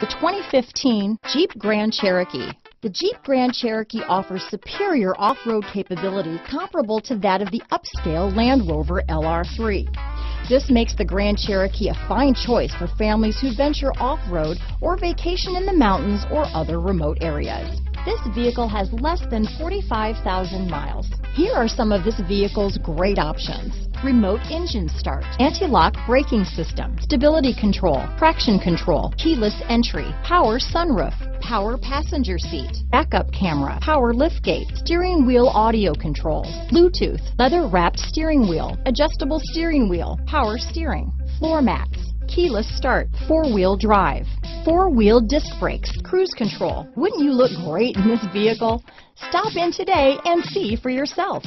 The 2015 Jeep Grand Cherokee. The Jeep Grand Cherokee offers superior off-road capability comparable to that of the upscale Land Rover LR3. This makes the Grand Cherokee a fine choice for families who venture off-road or vacation in the mountains or other remote areas. This vehicle has less than 45,000 miles. Here are some of this vehicle's great options. Remote engine start, anti-lock braking system, stability control, traction control, keyless entry, power sunroof, power passenger seat, backup camera, power liftgate, steering wheel audio controls, Bluetooth, leather wrapped steering wheel, adjustable steering wheel, power steering, floor mats, keyless start, four-wheel drive, four-wheel disc brakes, cruise control. Wouldn't you look great in this vehicle? Stop in today and see for yourself.